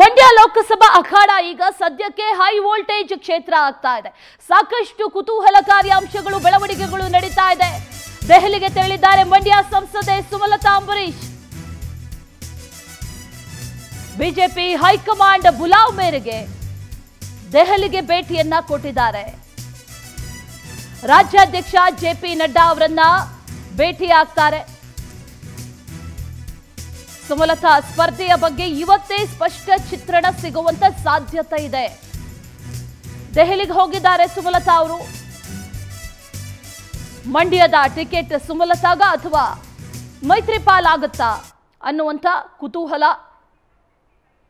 ಮಂಡ್ಯ ಲೋಕಸಭಾ ಅಖಾಡ ಈಗ ಸದ್ಯಕ್ಕೆ high voltage ಕ್ಷೇತ್ರ ಆಗ್ತಾ ಇದೆ. ಸಾಕಷ್ಟು ಕುತೂಹಲಕಾರಿ ಅಂಶಗಳು, ಬೆಳವಣಿಗೆಗಳು ನಡೀತಾ ಇದೆ. ದೆಹಲಿಗೆ ತೆರಳಿದ್ದಾರೆ ಮಂಡ್ಯ ಸಂಸದೆ Sumalatha Ambareesh BJP high command ಬುಲಾವ್ ಮೇರೆಗೆ ದೆಹಲಿಗೆ ಭೇಟಿಯನ್ನ ಕೊಟ್ಟಿದ್ದಾರೆ. ರಾಜ್ಯಾಧ್ಯಕ್ಷ ಜೆಪಿ ನಡ್ಡಾ ಅವರನ್ನ ಭೇಟಿಯಾಗ್ತಾರೆ. ಸುಮಲತಾ, ಸ್ಪರ್ಧೆಯ ಬಗ್ಗೆ ಇವತ್ತೇ ಸ್ಪಷ್ಟ ಚಿತ್ರಣ ಸಿಗುವಂತ ಸಾಧ್ಯತೆ ಇದೆ. ದೆಹಲಿಗೆ ಹೋಗಿದ್ದಾರೆ ಸುಮಲತಾ ಅವರು. ಮಂಡ್ಯದ ಟಿಕೆಟ್ ಸುಮಲತಾಗ ಅಥವಾ ಮೈತ್ರಿಪಾಲ್ ಆಗುತ್ತಾ ಅನ್ನುವಂಥ ಕುತೂಹಲ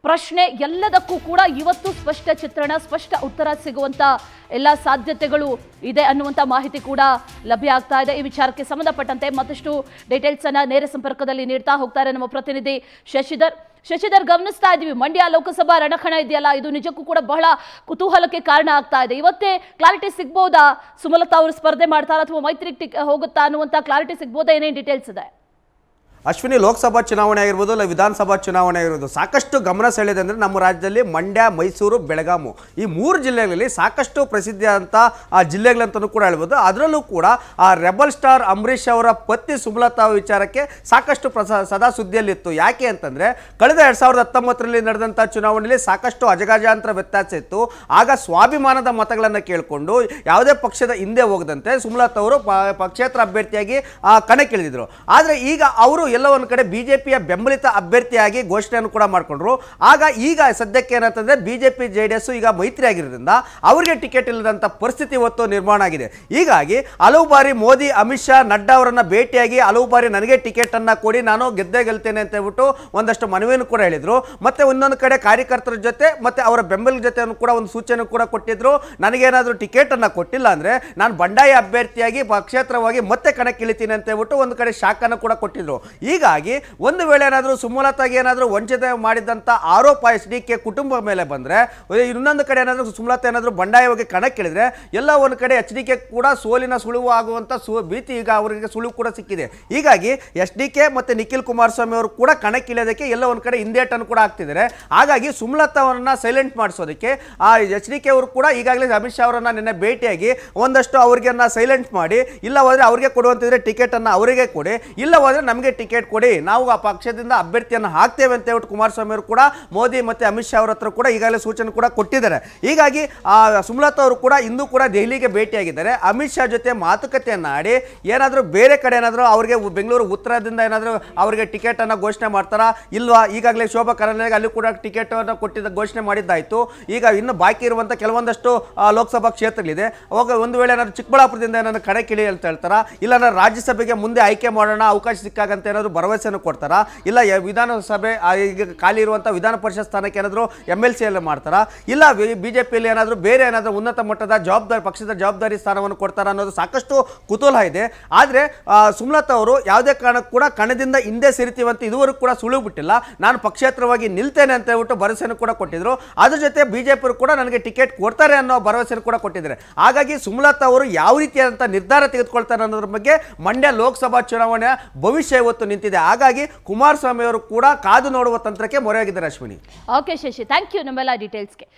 ಪ್ರಶ್ನೆ ಎಲ್ಲದಕ್ಕೂ ಕೂಡ ಇವತ್ತು ಸ್ಪಷ್ಟ ಚಿತ್ರಣ, ಸ್ಪಷ್ಟ ಉತ್ತರ ಸಿಗುವಂತ ಎಲ್ಲ ಸಾಧ್ಯತೆಗಳು ಇದೆ ಅನ್ನುವಂಥ ಮಾಹಿತಿ ಕೂಡ ಲಭ್ಯ ಆಗ್ತಾ ಇದೆ. ಈ ವಿಚಾರಕ್ಕೆ ಸಂಬಂಧಪಟ್ಟಂತೆ ಮತ್ತಷ್ಟು ಡೀಟೇಲ್ಸ್ ಅನ್ನ ನೇರ ಸಂಪರ್ಕದಲ್ಲಿ ನೀಡ್ತಾ ಹೋಗ್ತಾರೆ ನಮ್ಮ ಪ್ರತಿನಿಧಿ ಶಶಿಧರ್. ಶಶಿಧರ್, ಗಮನಿಸ್ತಾ ಇದೀವಿ ಮಂಡ್ಯ ಲೋಕಸಭಾ ರಣಕಣ ಇದೆಯಲ್ಲ, ಇದು ನಿಜಕ್ಕೂ ಕೂಡ ಬಹಳ ಕುತೂಹಲಕ್ಕೆ ಕಾರಣ ಆಗ್ತಾ ಇದೆ. ಇವತ್ತೇ ಕ್ಲಾರಿಟಿ ಸಿಗ್ಬೋದಾ? ಸುಮಲತಾ ಅವರು ಸ್ಪರ್ಧೆ ಮಾಡ್ತಾರಾ ಅಥವಾ ಮೈತ್ರಿ ಹೋಗುತ್ತಾ ಅನ್ನುವಂಥ ಕ್ಲಾರಿಟಿ ಸಿಗ್ಬೋದಾ? ಏನೇನು ಡೀಟೇಲ್ಸ್ ಇದೆ? ಅಶ್ವಿನಿ ಲೋಕಸಭಾ ಚುನಾವಣೆ ಆಗಿರ್ಬೋದು ಇಲ್ಲ ವಿಧಾನಸಭಾ ಚುನಾವಣೆ ಆಗಿರ್ಬೋದು, ಸಾಕಷ್ಟು ಗಮನ ಸೆಳೆದೆ ಅಂದರೆ ನಮ್ಮ ರಾಜ್ಯದಲ್ಲಿ ಮಂಡ್ಯ, ಮೈಸೂರು, ಬೆಳಗಾಮು. ಈ ಮೂರು ಜಿಲ್ಲೆಗಳಲ್ಲಿ ಸಾಕಷ್ಟು ಪ್ರಸಿದ್ಧಿಯಾದಂಥ ಆ ಜಿಲ್ಲೆಗಳಂತಲೂ ಕೂಡ ಹೇಳ್ಬೋದು. ಅದರಲ್ಲೂ ಕೂಡ ಆ ರೆಬಲ್ ಸ್ಟಾರ್ ಅಂಬರೀಷ್ ಅವರ ಪತ್ನಿ ಸುಮಲತಾ ವಿಚಾರಕ್ಕೆ ಸಾಕಷ್ಟು ಪ್ರಸ, ಸದಾ ಸುದ್ದಿಯಲ್ಲಿತ್ತು. ಯಾಕೆ ಅಂತಂದರೆ ಕಳೆದ ಎರಡು ಸಾವಿರದ ಹತ್ತೊಂಬತ್ತರಲ್ಲಿ ನಡೆದಂಥ ಚುನಾವಣೆಯಲ್ಲಿ ಸಾಕಷ್ಟು ಅಜಗಜಾಂತರ ವ್ಯತ್ಯಾಸ ಇತ್ತು. ಆಗ ಸ್ವಾಭಿಮಾನದ ಮತಗಳನ್ನು ಕೇಳಿಕೊಂಡು ಯಾವುದೇ ಪಕ್ಷದ ಹಿಂದೆ ಹೋಗದಂತೆ ಸುಮಲತಾ ಅವರು ಪಕ್ಷೇತರ ಅಭ್ಯರ್ಥಿಯಾಗಿ ಕಣಕ್ಕಿಳಿದಿದ್ರು. ಆದರೆ ಈಗ ಅವರು ಎಲ್ಲ ಒಂದು ಕಡೆ ಬಿ ಜೆ ಪಿಯ ಬೆಂಬಲಿತ ಅಭ್ಯರ್ಥಿಯಾಗಿ ಘೋಷಣೆಯನ್ನು ಕೂಡ ಮಾಡಿಕೊಂಡ್ರು. ಆಗ ಈಗ ಸದ್ಯಕ್ಕೆ ಏನಂತಂದ್ರೆ ಬಿ ಜೆ ಡಿ ಎಸ್ ಈಗ ಮೈತ್ರಿ ಆಗಿರೋದ್ರಿಂದ ಅವರಿಗೆ ಟಿಕೆಟ್ ಇಲ್ಲದಂಥ ಪರಿಸ್ಥಿತಿ ಇವತ್ತು ನಿರ್ಮಾಣ ಆಗಿದೆ. ಹೀಗಾಗಿ ಹಲವು ಬಾರಿ ಮೋದಿ, ಅಮಿತ್ ಶಾ, ನಡ್ಡಾ ಅವರನ್ನ ಭೇಟಿಯಾಗಿ ಹಲವು ಬಾರಿ ನನಗೆ ಟಿಕೆಟ್ ಅನ್ನ ಕೊಡಿ, ನಾನು ಗೆದ್ದೇ ಗೆಲ್ತೇನೆ ಅಂತ ಹೇಳ್ಬಿಟ್ಟು ಒಂದಷ್ಟು ಮನವಿಯನ್ನು ಕೂಡ ಹೇಳಿದರು. ಮತ್ತೆ ಇನ್ನೊಂದು ಕಡೆ ಕಾರ್ಯಕರ್ತರ ಜೊತೆ ಮತ್ತೆ ಅವರ ಬೆಂಬಲ ಜೊತೆ ಕೂಡ ಒಂದು ಸೂಚನೆ ಕೂಡ ಕೊಟ್ಟಿದ್ರು. ನನಗೇನಾದರೂ ಟಿಕೆಟ್ ಅನ್ನ ಕೊಟ್ಟಿಲ್ಲ ಅಂದ್ರೆ ನಾನು ಬಂಡಾಯ ಅಭ್ಯರ್ಥಿಯಾಗಿ ಪಕ್ಷೇತರವಾಗಿ ಮತ್ತೆ ಕಣಕ್ಕಿಳಿತೀನಿ ಅಂತ ಹೇಳ್ಬಿಟ್ಟು ಒಂದು ಕಡೆ ಶಾಖನ ಕೂಡ ಕೊಟ್ಟಿದ್ರು. ಹೀಗಾಗಿ ಒಂದು ವೇಳೆ ಏನಾದರೂ ಸುಮಲತಾಗೆ ಏನಾದರೂ ವಂಚಿತ ಮಾಡಿದಂಥ ಆರೋಪ ಎಸ್ ಡಿ ಕೆ ಕುಟುಂಬ ಮೇಲೆ ಬಂದರೆ ಇನ್ನೊಂದು ಕಡೆ ಏನಾದರೂ ಸುಮಲತಾ ಏನಾದರೂ ಬಂಡಾಯವಾಗಿ ಕಣಕ್ಕಿಳಿದ್ರೆ ಎಲ್ಲ ಒಂದು ಕಡೆ ಎಚ್ ಡಿ ಕೆ ಕೂಡ ಸೋಲಿನ ಸುಳುವು ಆಗುವಂಥ ಸು, ಭೀತಿ ಈಗ ಅವರಿಗೆ ಸುಳುವು ಕೂಡ ಸಿಕ್ಕಿದೆ. ಹೀಗಾಗಿ ಎಸ್ ಡಿ ಕೆ ಮತ್ತು ನಿಖಿಲ್ ಕುಮಾರಸ್ವಾಮಿ ಅವರು ಕೂಡ ಕಣಕ್ಕಿಳಿಯೋದಕ್ಕೆ ಎಲ್ಲ ಒಂದು ಕಡೆ ಹಿಂದೇಟನ್ನು ಕೂಡ ಆಗ್ತಿದ್ದಾರೆ ಹಾಗಾಗಿ ಸುಮಲತಾವನ್ನ ಸೈಲೆಂಟ್ ಮಾಡಿಸೋದಕ್ಕೆ, ಆ ಎಚ್ ಡಿ ಕೆ ಅವರು ಕೂಡ ಈಗಾಗಲೇ ಅಮಿತ್ ಶಾ ಅವರನ್ನು ನಿನ್ನೆ ಭೇಟಿಯಾಗಿ ಒಂದಷ್ಟು ಅವ್ರಿಗೆ ಸೈಲೆಂಟ್ ಮಾಡಿ ಇಲ್ಲ ಅವರಿಗೆ ಕೊಡುವಂತಿದ್ರೆ ಟಿಕೆಟನ್ನು ಅವರಿಗೆ ಕೊಡಿ ಇಲ್ಲ ಹೋದ್ರೆ ನಮಗೆ ಟಿಕೆಟ್ ಕೊಡಿ, ನಾವು ಆ ಪಕ್ಷದಿಂದ ಅಭ್ಯರ್ಥಿಯನ್ನು ಹಾಕ್ತೇವೆ ಅಂತ ಹೇಳ್ಬಿಟ್ಟು ಕುಮಾರಸ್ವಾಮಿ ಅವರು ಕೂಡ, ಮೋದಿ ಮತ್ತು ಅಮಿತ್ ಶಾ ಅವರ ಹತ್ರ ಕೂಡ ಈಗಾಗಲೇ ಸೂಚನೆ ಕೂಡ ಕೊಟ್ಟಿದ್ದಾರೆ. ಹೀಗಾಗಿ ಸುಮಲತಾ ಅವರು ಕೂಡ ಇಂದು ಕೂಡ ದೆಹಲಿಗೆ ಭೇಟಿಯಾಗಿದ್ದಾರೆ. ಅಮಿತ್ ಶಾ ಜೊತೆ ಮಾತುಕತೆಯನ್ನು ಆಡಿ, ಏನಾದರೂ ಬೇರೆ ಕಡೆ ಏನಾದರೂ ಅವರಿಗೆ ಬೆಂಗಳೂರು ಉತ್ತರದಿಂದ ಏನಾದರೂ ಅವರಿಗೆ ಟಿಕೆಟನ್ನು ಘೋಷಣೆ ಮಾಡ್ತಾರಾ, ಇಲ್ವಾ? ಈಗಾಗಲೇ ಶೋಭಾ ಕರಂದ್ಲಾಜೆ ಅಲ್ಲಿ ಕೂಡ ಟಿಕೆಟನ್ನು ಕೊಟ್ಟಿದ್ದ ಘೋಷಣೆ ಮಾಡಿದ್ದಾಯಿತು. ಈಗ ಇನ್ನು ಬಾಕಿ ಇರುವಂಥ ಕೆಲವೊಂದಷ್ಟು ಲೋಕಸಭಾ ಕ್ಷೇತ್ರಗಳಿದೆ. ಅವಾಗ ಒಂದು ವೇಳೆ ಏನಾದರೂ ಚಿಕ್ಕಬಳ್ಳಾಪುರದಿಂದ ಏನಾದ್ರು ಕಣಕ್ಕಿಳಿ ಅಂತ ಹೇಳ್ತಾರಾ ಇಲ್ಲ ರಾಜ್ಯಸಭೆಗೆ ಮುಂದೆ ಆಯ್ಕೆ ಮಾಡೋಣ, ಅವಕಾಶ ಸಿಕ್ಕಾಗಂತ ಏನಾದ್ರು ಭರವಸೆಯನ್ನು ಕೊಡ್ತಾರಾ? ಇಲ್ಲ ವಿಧಾನಸಭೆ ಈಗ ಖಾಲಿ ಇರುವಂಥ ವಿಧಾನ ಪರಿಷತ್ ಸ್ಥಾನಕ್ಕೆ ಏನಾದರೂ ಎಂ ಎಲ್ ಸಿ ಎಲ್ಲ ಮಾಡ್ತಾರಾ? ಇಲ್ಲ ಬಿಜೆಪಿಯಲ್ಲಿ ಏನಾದರೂ ಬೇರೆ ಏನಾದರೂ ಉನ್ನತ ಮಟ್ಟದ ಜವಾಬ್ದಾರಿ, ಪಕ್ಷದ ಜವಾಬ್ದಾರಿ ಸ್ಥಾನವನ್ನು ಕೊಡ್ತಾರಾ ಅನ್ನೋದು ಸಾಕಷ್ಟು ಕುತೂಹಲ ಇದೆ. ಆದರೆ ಸುಮಲತಾ ಅವರು ಯಾವುದೇ ಕಾರಣಕ್ಕೂ ಕೂಡ ಕಣದಿಂದ ಹಿಂದೆ ಸಿರಿತೀವಂತ ಇದುವರೆಗೂ ಕೂಡ ಸುಳಿವು ಬಿಟ್ಟಿಲ್ಲ. ನಾನು ಪಕ್ಷೇತರವಾಗಿ ನಿಲ್ತೇನೆ ಅಂತ ಹೇಳ್ಬಿಟ್ಟು ಭರವಸೆಯನ್ನು ಕೂಡ ಕೊಟ್ಟಿದ್ರು. ಅದ್ರ ಜೊತೆ ಬಿ ಜೆ ಪಿಯವರು ಕೂಡ ನನಗೆ ಟಿಕೆಟ್ ಕೊಡ್ತಾರೆ ಅನ್ನೋ ಭರವಸೆಯನ್ನು ಕೂಡ ಕೊಟ್ಟಿದ್ದಾರೆ. ಹಾಗಾಗಿ ಸುಮಲತಾ ಅವರು ಯಾವ ರೀತಿಯಾದಂಥ ನಿರ್ಧಾರ ತೆಗೆದುಕೊಳ್ತಾರೆ ಅನ್ನೋದ್ರ ಬಗ್ಗೆ ಮಂಡ್ಯ ಲೋಕಸಭಾ ಚುನಾವಣೆಯ ಭವಿಷ್ಯ ಇವತ್ತು ನಿಂತಿದೆ. ಹಾಗಾಗಿ ಕುಮಾರಸ್ವಾಮಿ ಅವರು ಕೂಡ ಕಾದು ನೋಡುವ ತಂತ್ರಕ್ಕೆ ಮೊರೆಯಾಗಿದ್ದಾರೆ Ashwini. Okay Shashi thank you ನಮ್ಮೆಲ್ಲ ಡೀಟೇಲ್ಸ್ಗೆ